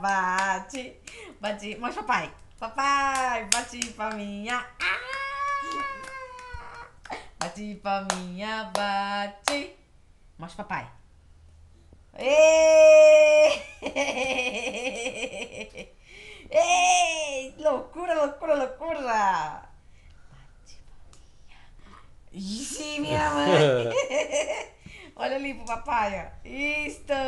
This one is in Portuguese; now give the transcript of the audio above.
Bate, bate. Mostra papai. Papai, bate palminha. Ah! Bate palminha, bate. Mostra papai. Ei! Ei! Loucura, loucura, loucura! Bate palminha. Ixi, minha mãe! Olha ali pro papai, ó. Isto!